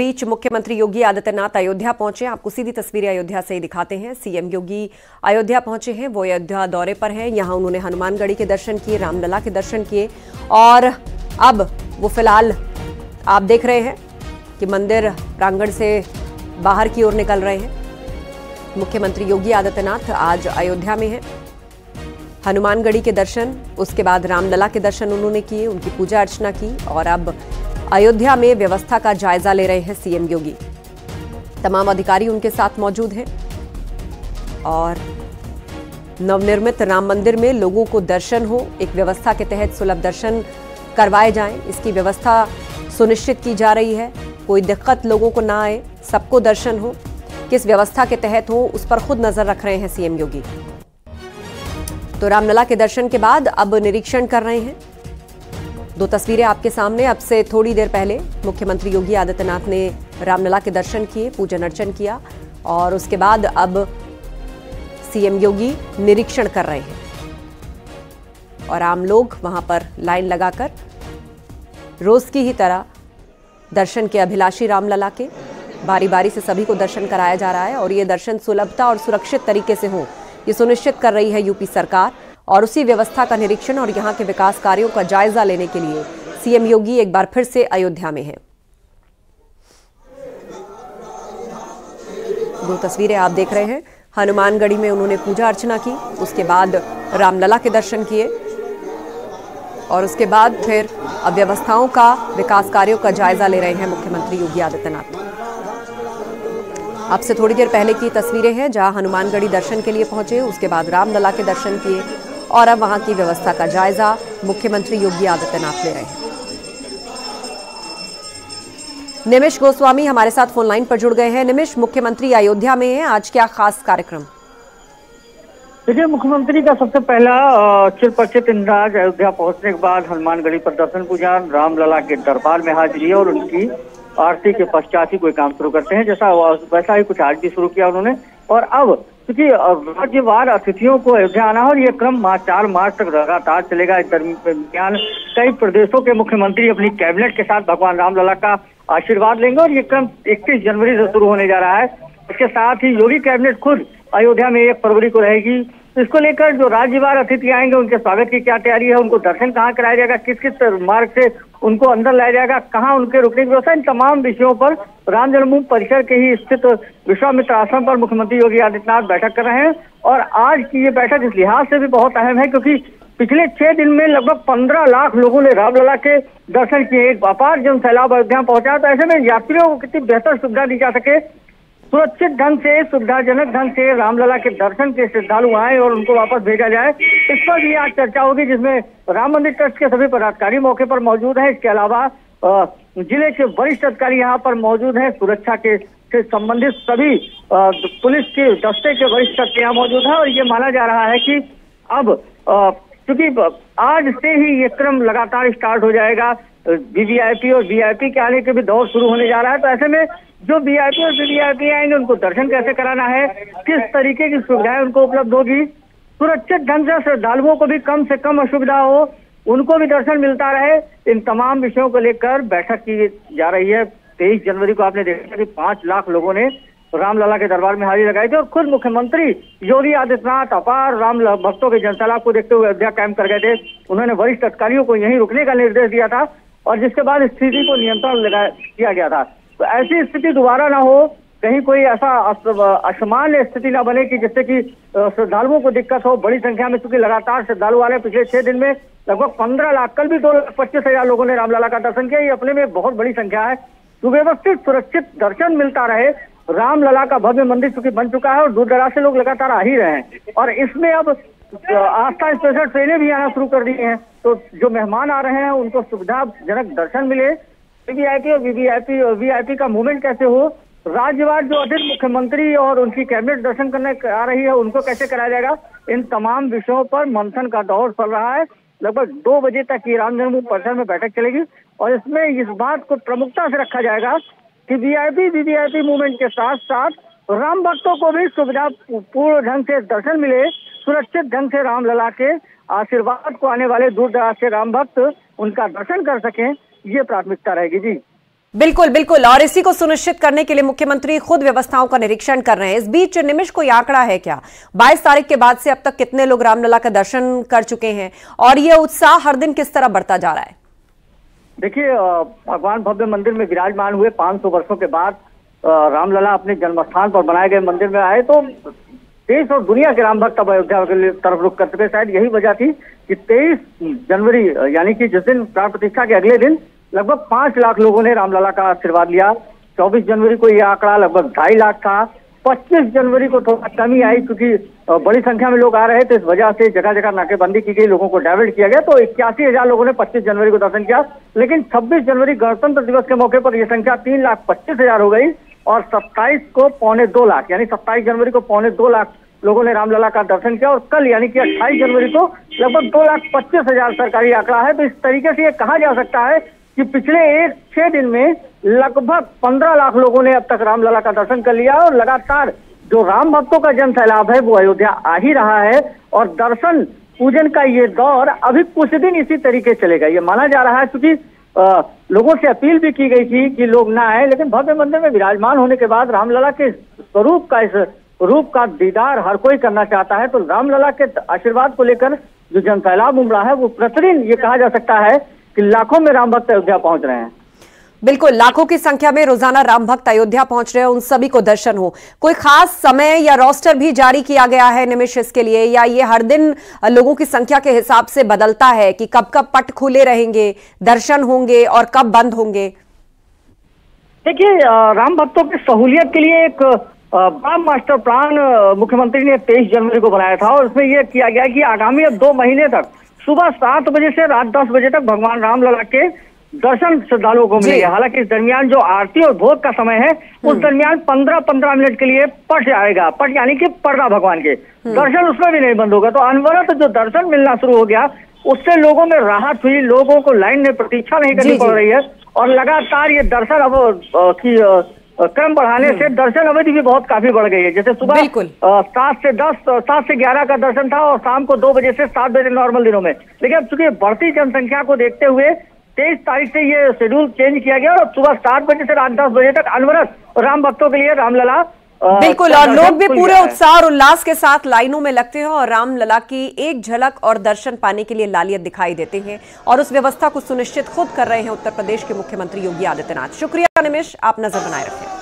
बीच मुख्यमंत्री योगी आदित्यनाथ अयोध्या पहुँचे। आपको सीधी तस्वीरें अयोध्या से ही दिखाते हैं। सीएम योगी अयोध्या पहुँचे हैं। वो अयोध्या दौरे पर हैं। यहाँ उन्होंने हनुमानगढ़ी के दर्शन किए, रामलला के दर्शन किए। और अब वो फ़िलहाल आप देख रहे हैं कि मंदिर प्रांगण से बाहर की ओर निकल रहे हैं। मुख्यमंत्री योगी आदित्यनाथ आज अयोध्या में हैं। हनुमानगढ़ी के दर्शन, उसके बाद रामलला के दर्शन उन्होंने किए, उनकी पूजा अर्चना की। और अब अयोध्या में व्यवस्था का जायजा ले रहे हैं सीएम योगी। तमाम अधिकारी उनके साथ मौजूद हैं। और नवनिर्मित राम मंदिर में लोगों को दर्शन हो, एक व्यवस्था के तहत सुलभ दर्शन करवाए जाएँ, इसकी व्यवस्था सुनिश्चित की जा रही है। कोई दिक्कत लोगों को ना आए, सबको दर्शन हो। किस व्यवस्था के तहत हो, उस पर खुद नज़र रख रहे हैं सीएम योगी। तो रामलला के दर्शन के बाद अब निरीक्षण कर रहे हैं। दो तस्वीरें आपके सामने, अब से थोड़ी देर पहले मुख्यमंत्री योगी आदित्यनाथ ने रामलला के दर्शन किए, पूजन अर्चन किया और उसके बाद अब सीएम योगी निरीक्षण कर रहे हैं। और आम लोग वहाँ पर लाइन लगाकर रोज की ही तरह दर्शन के अभिलाषी रामलला के बारी बारी से सभी को दर्शन कराया जा रहा है और ये दर्शन सुलभता और सुरक्षित तरीके से हो, ये सुनिश्चित कर रही है यूपी सरकार। और उसी व्यवस्था का निरीक्षण और यहाँ के विकास कार्यों का जायजा लेने के लिए सीएम योगी एक बार फिर से अयोध्या में हैं। दो तस्वीरें आप देख रहे हैं। हनुमानगढ़ी में उन्होंने पूजा अर्चना की, उसके बाद रामलला के दर्शन किए और उसके बाद फिर अव्यवस्थाओं का, विकास कार्यों का जायजा ले रहे हैं मुख्यमंत्री योगी आदित्यनाथ। आपसे थोड़ी देर पहले की तस्वीरें हैं, जहाँ हनुमानगढ़ी दर्शन के लिए पहुँचे, उसके बाद रामलला के दर्शन किए और अब वहाँ की व्यवस्था का जायजा मुख्यमंत्री योगी आदित्यनाथ ले रहे हैं। निमिष गोस्वामी हमारे साथ फ़ोन लाइन पर जुड़ गए हैं। निमिष, मुख्यमंत्री अयोध्या में हैं। आज क्या खास कार्यक्रम? देखिए, मुख्यमंत्री का सबसे पहला चिर परिचित इंद्राज अयोध्या पहुँचने के बाद हनुमानगढ़ी पर दर्शन पूजा, रामलला के दरबार में हाजिरी और उनकी आरती के पश्चात ही कोई काम शुरू करते हैं। जैसा वैसा ही कुछ आज भी शुरू किया उन्होंने। और अब क्योंकि राज्यवार अतिथियों को अयोध्या आना और ये क्रम मार्च, चार मार्च तक लगातार चलेगा। इस दरमियान कई प्रदेशों के मुख्यमंत्री अपनी कैबिनेट के साथ भगवान रामलला का आशीर्वाद लेंगे और ये क्रम इकतीस जनवरी से शुरू होने जा रहा है। इसके साथ ही योगी कैबिनेट खुद अयोध्या में एक फरवरी को रहेगी। इसको लेकर जो राज्यवार अतिथि आएँगे, उनके स्वागत की क्या तैयारी है, उनको दर्शन कहाँ कराया जाएगा किस किस मार्ग से उनको अंदर लाया जाएगा, कहाँ उनके रुकने की व्यवस्था, इन तमाम विषयों पर राम जन्मभूमि परिसर के ही स्थित विश्वामित्र आश्रम पर मुख्यमंत्री योगी आदित्यनाथ बैठक कर रहे हैं। और आज की ये बैठक इस लिहाज से भी बहुत अहम है, क्योंकि पिछले छह दिन में लगभग पंद्रह लाख लोगों ने रामलला के दर्शन किए। एक अपार जन सैलाब अयोध्या पहुँचा तो ऐसे में यात्रियों को कितनी बेहतर सुविधा दी जा सके सुरक्षित ढंग से, सुविधाजनक ढंग से रामलला के दर्शन के श्रद्धालु आए और उनको वापस भेजा जाए। इस पर भी आज चर्चा होगी, जिसमें राम मंदिर ट्रस्ट के सभी पदाधिकारी मौके पर मौजूद हैं। इसके अलावा ज़िले के वरिष्ठ अधिकारी यहाँ पर मौजूद हैं। सुरक्षा के, से संबंधित सभी पुलिस के दस्ते के वरिष्ठ यहाँ मौजूद है। और ये माना जा रहा है कि अब क्योंकि आज से ही ये क्रम लगातार स्टार्ट हो जाएगा, वीवीआईपी और वीआईपी के आने के भी दौर शुरू होने जा रहा है। तो ऐसे में जो वीआईपी और वीवीआईपी आएँगे, उनको दर्शन कैसे कराना है, किस तरीके की सुविधाएँ उनको उपलब्ध होगी, सुरक्षित ढंग से श्रद्धालुओं को भी कम से कम असुविधा हो, उनको भी दर्शन मिलता रहे, इन तमाम विषयों को लेकर बैठक की जा रही है। तेईस जनवरी को आपने देखा कि पाँच लाख लोगों ने रामलला के दरबार में हाजिरी लगाई थी और खुद मुख्यमंत्री योगी आदित्यनाथ अपार राम भक्तों के जनसैलाब को देखते हुए अयोध्या कैंप कर गए थे। उन्होंने वरिष्ठ अधिकारियों को यहीं रुकने का निर्देश दिया था और जिसके बाद स्थिति को नियंत्रण किया गया था। तो ऐसी स्थिति दोबारा ना हो, कहीं कोई ऐसा असामान्य स्थिति ना बने कि जिससे कि श्रद्धालुओं को दिक्कत हो। बड़ी संख्या में चूँकि लगातार श्रद्धालु आ वाले पिछले छह दिन में लगभग पंद्रह लाख, कल भी दो लाख पच्चीस हज़ार लोगों ने रामलला का दर्शन किया। ये अपने में बहुत बड़ी संख्या है। सुव्यवस्थित, सुरक्षित दर्शन मिलता रहे। रामलला का भव्य मंदिर चूँकि बन चुका है और दूर दराज से लोग लगातार आ ही रहे हैं। और इसमें अब आस्था स्पेशल ट्रेनें भी आना शुरू कर दी हैं। तो जो मेहमान आ रहे हैं, उनको सुविधाजनक दर्शन मिले। वीवीआईपी और वीवीआईपी और वीआईपी का मूवमेंट कैसे हो? राज्यवार जो अधिक मुख्यमंत्री और उनकी कैबिनेट दर्शन करने आ रही है, उनको कैसे कराया जाएगा? इन तमाम विषयों पर मंथन का दौर चल रहा है। लगभग दो बजे तक ये राम जन्मभूमि परिसर में बैठक चलेगी। और इसमें इस बात को प्रमुखता से रखा जाएगा कि वीआईपी वीवीआईपी मूवमेंट के साथ साथ राम भक्तों को भी सुविधा पूर्ण ढंग से दर्शन मिले, सुरक्षित ढंग से रामलला के आशीर्वाद को आने वाले दूर दराज से राम भक्त उनका दर्शन कर सकें, ये प्राथमिकता रहेगी, जी। बिल्कुल बिल्कुल। और इसी को सुनिश्चित करने के लिए मुख्यमंत्री खुद व्यवस्थाओं का निरीक्षण कर रहे हैं। इस बीच निमिष कोई आंकड़ा है क्या? 22 तारीख के बाद से अब तक कितने लोग रामलला का दर्शन कर चुके हैं? और यह उत्साह हर दिन किस तरह बढ़ता जा रहा है? देखिए भगवान भव्य मंदिर में विराजमान हुए 500 वर्षों के बाद रामलला अपने जन्मस्थान पर बनाए गए मंदिर में आए तो देश और दुनिया के राम भक्त अब अयोध्या के तरफ़ रुख करते चुके शायद यही वजह थी कि तेईस जनवरी यानी कि जिस दिन प्राण प्रतिष्ठा के अगले दिन, लगभग पाँच लाख लोगों ने रामलला का आशीर्वाद लिया। चौबीस जनवरी को यह आंकड़ा लगभग ढाई लाख था। पच्चीस जनवरी को थोड़ा कमी आई क्योंकि बड़ी संख्या में लोग आ रहे थे, इस वजह से जगह जगह नाकेबंदी की गई, लोगों को डाइवर्ट किया गया तो इक्यासी हज़ार लोगों ने पच्चीस जनवरी को दर्शन किया। लेकिन छब्बीस जनवरी गणतंत्र दिवस के मौके पर यह संख्या तीन लाख पच्चीस हज़ार हो गई और सत्ताईस को पौने दो लाख, यानी सत्ताईस जनवरी को पौने दो लाख लोगों ने रामलला का दर्शन किया और कल यानी कि अट्ठाईस जनवरी को लगभग दो लाख पच्चीस हज़ार सरकारी आंकड़ा है। तो इस तरीके से ये कहा जा सकता है कि पिछले एक छह दिन में लगभग पंद्रह लाख लोगों ने अब तक रामलला का दर्शन कर लिया और लगातार जो राम भक्तों का जन सैलाब है, वो अयोध्या आ ही रहा है और दर्शन पूजन का ये दौर अभी कुछ दिन इसी तरीके चलेगा। ये माना जा रहा है क्योंकि लोगों से अपील भी की गई थी कि लोग ना आए, लेकिन भव्य मंदिर में विराजमान होने के बाद रामलला के स्वरूप का इस रूप का दीदार हर कोई करना चाहता है तो रामलला के आशीर्वाद को लेकर जो जन सैलाब उमड़ा है, वो प्रतिदिन ये कहा जा सकता है कि लाखों में राम भक्त अयोध्या पहुँच रहे हैं। बिल्कुल, लाखों की संख्या में रोज़ाना राम भक्त अयोध्या पहुँच रहे हैं, उन सभी को दर्शन हो। कोई खास समय या रोस्टर भी जारी किया गया है निमिष इसके लिए, या ये हर दिन लोगों की संख्या के हिसाब से बदलता है कि कब कब पट खुले रहेंगे, दर्शन होंगे और कब बंद होंगे? देखिए राम भक्तों की सहूलियत के लिए एक बड़ा मास्टर प्लान मुख्यमंत्री ने तेईस जनवरी को बनाया था और उसमें यह किया गया कि आगामी अब दो महीने तक सुबह सात बजे से रात दस बजे तक भगवान राम लला के दर्शन श्रद्धालुओं को मिलेंगे। हालाँकि इस दरमियान जो आरती और भोग का समय है उस हम्म। दरमियान पंद्रह पंद्रह मिनट के लिए पट आएगा। पट यानी कि पर्दा भगवान के। हम्म। दर्शन उसमें भी नहीं बंद होगा। तो अनवरत जो दर्शन मिलना शुरू हो गया उससे लोगों में राहत हुई लोगों को लाइन में प्रतीक्षा नहीं करनी पड़ रही है और लगातार ये दर्शन अब की क्रम बढ़ाने से हम्म। दर्शन अवधि भी बहुत काफ़ी बढ़ गई है। जैसे सुबह सात से दस सात से ग्यारह का दर्शन था और शाम को दो बजे से सात बजे नॉर्मल दिनों में। लेकिन अब चूँकि बढ़ती जनसंख्या को देखते हुए तेईस तारीख से ये शेड्यूल चेंज किया गया और सुबह सात बजे से रात दस बजे तक अनवरत राम भक्तों के लिए रामलला बिल्कुल और लोग भी पूरे उत्साह और उल्लास के साथ लाइनों में लगते हैं और रामलला की एक झलक और दर्शन पाने के लिए लालियत दिखाई देते हैं और उस व्यवस्था को सुनिश्चित खुद कर रहे हैं उत्तर प्रदेश के मुख्यमंत्री योगी आदित्यनाथ। शुक्रिया निमिष आप नज़र बनाए रखें।